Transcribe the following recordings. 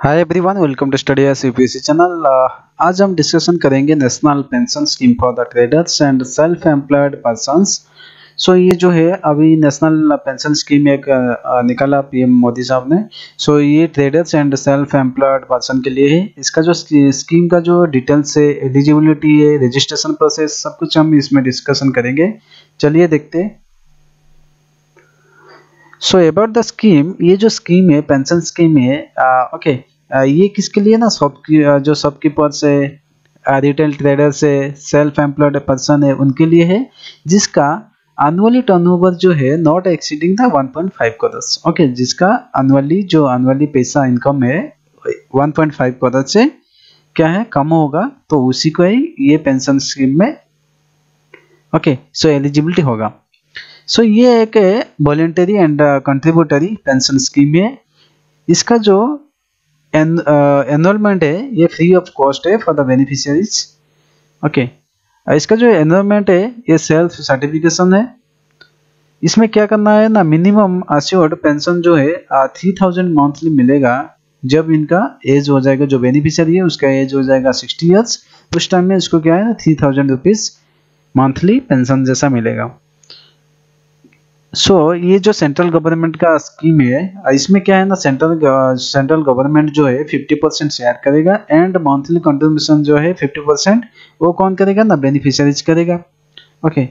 Hi everyone welcome to study S UPSC channel आज हम discussion करेंगे national pension scheme for the traders and self employed persons so ये जो है अभी नेशनल पेंशन स्कीम एक uh, निकाला पीएम मोदी साहब ने। सो so ये traders and self employed person के लिए है। इसका जो स्कीम का जो डिटेल्स है एलिजिबिलिटी है रजिस्ट्रेशन प्रोसेस सब कुछ हम इसमें डिस्कशन करेंगे। चलिए देखते हैं। सो अबाउट द स्कीम ये जो स्कीम है पेंशन स्कीम है ओके ये किसके लिए ना, सबकी जो सबकीपर से रिटेल ट्रेडर से सेल्फ एम्प्लॉयड पर्सन है, उनके लिए है, जिसका एनुअली टर्नओवर जो है नॉट एक्सीडिंग था 1.5 करोड़ ओके जिसका एनुअली जो एनुअली पैसा इनकम है 1.5 करोड़ से क्या है, कम होगा तो उसी को ही ये पेंशन स्कीम में ओके सो एलिजिबिलिटी होगा। सो ये एक voluntary and contributory pension scheme है। इसका जो एनरोलमेंट है, ये फ्री ऑफ़ कॉस्ट है फॉर द बेनिफिशियरीज ओके इसका जो एनरोलमेंट है, ये सेल्फ सर्टिफिकेशन है। इसमें क्या करना है ना मिनिमम अश्योर्ड पेंशन जो है थ्री थाउज़ेंड मंथली मिलेगा। जब इनका एज हो जाएगा, जो बेनिफिशियरी है, उसका एज हो जाएगा सिक्सटी ईयर्स उस टाइम में इसको क्या है ना three thousand rupees monthly pension जैसा मिलेगा। सो so, ये जो सेंट्रल गवर्नमेंट का स्कीम है इसमें क्या है ना सेंट्रल सेंट्रल गवर्नमेंट जो है 50 परसेंट शेयर करेगा एंड मंथली कंट्रीब्यूशन जो है 50 परसेंट वो कौन करेगा ना बेनिफिशियरीज करेगा। ओके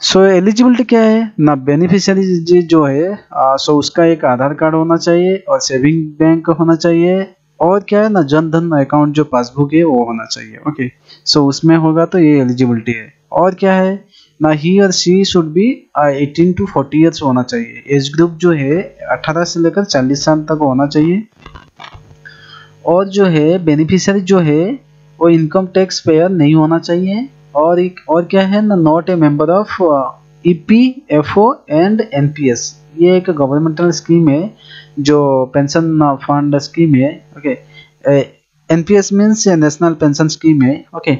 सो एलिजिबिलिटी क्या है? ना बेनिफिशियरी जो है सो so उसका एक आधार कार्ड होना चाहिए और सेविंग बैंक होना चाहिए और क्या है ना जनधन अकाउंट जो पासबुक है वो होना चाहिए। ओके सो so उसमें होगा तो ये एलिजिबिलिटी है। और क्या है? ना ही और she should be eighteen to forty years होना चाहिए। एज ग्रुप जो है, अठारह से लेकर चालीस साल तक होना चाहिए। और जो है बेनिफिशियरी जो है, वो इनकम टैक्स पेयर नहीं होना चाहिए। और एक, और क्या है ना not a member of E P F O and N P S ये एक गवर्नमेंटल स्कीम है, जो पेंशन फंड स्कीम है okay N P S means national pension scheme है ओके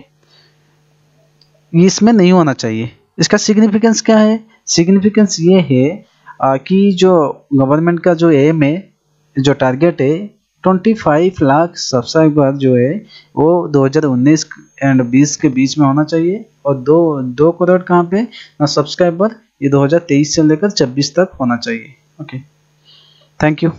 इसमें नहीं होना चाहिए। इसका सिग्निफिकेंस क्या है? सिग्निफिकेंस ये है आ, कि जो गवर्नमेंट का जो एम है जो टारगेट है 25 लाख सब्सक्राइबर जो है वो 2019 एंड 20 के बीच में होना चाहिए। और दो दो करोड़ कहाँ पे? सब्सक्राइबर ये 2023 से लेकर 26 तक होना चाहिए। Okay thank you